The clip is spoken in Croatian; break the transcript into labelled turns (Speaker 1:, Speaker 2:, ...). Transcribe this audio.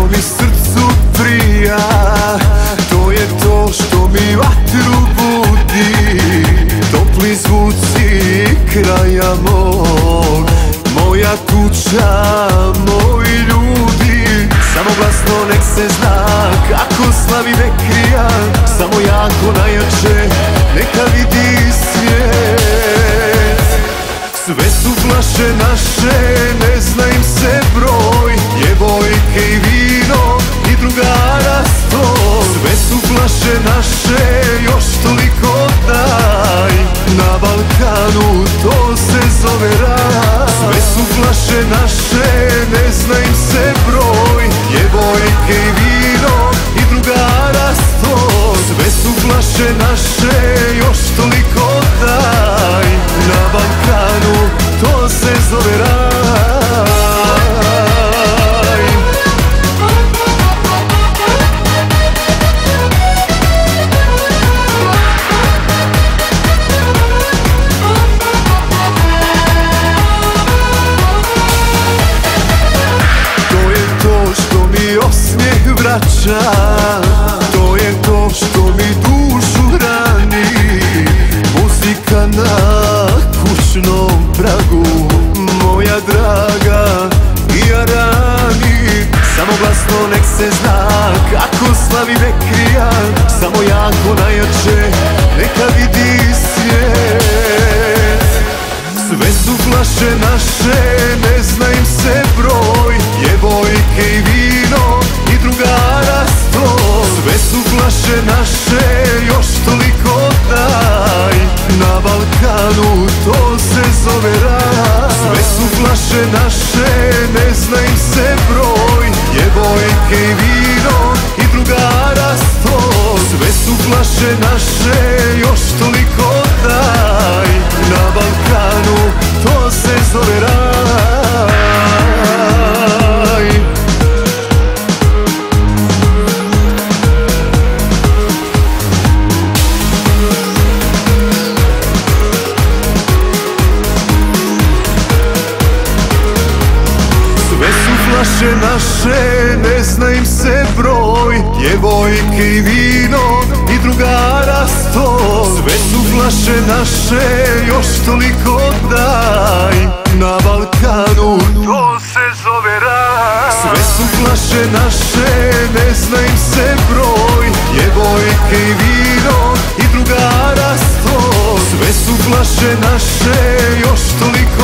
Speaker 1: što mi srcu prija To je to što mi vatru budi. Topli zvuci kraja mog. Moja kuća, moji ljudi. Samo glasno nek se zna kako slavi ne krija. Samo jako najjače neka vidi svijet. Sve su flaše naše flaše naše, još toliko daj. Na Balkanu to se zove raj. Sve su flaše naše, ne zna im se broj. Djevojke i vino i drugara sto Sve su flaše naše, vraća To je to što mi dušu hrani Muzika na kućnom pragu Moja draga i rani. Samo glasno nek se zna kako slavi Bekrija Samo jako najjače neka vidi svijet. Sve su flaše naše, Djevojke i vino i drugara sto Sve su flaše naše, još toliko daj Na Balkanu to se zove raj Flaše naše, ne zna im se broj. Djevojke i vino i drugara sto Sve su flaše naše, još toliko daj. Na Balkanu to se zove raj. Sve su flaše naše, ne zna im se broj. Djevojke i vino i drugara sto Sve su flaše naše, još toliko